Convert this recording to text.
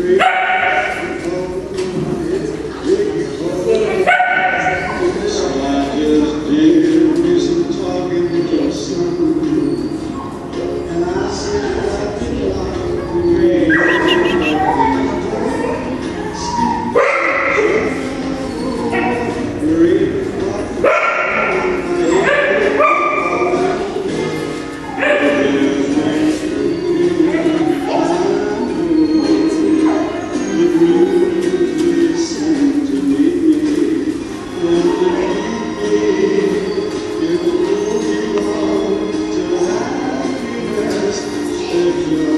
Three. Thank you.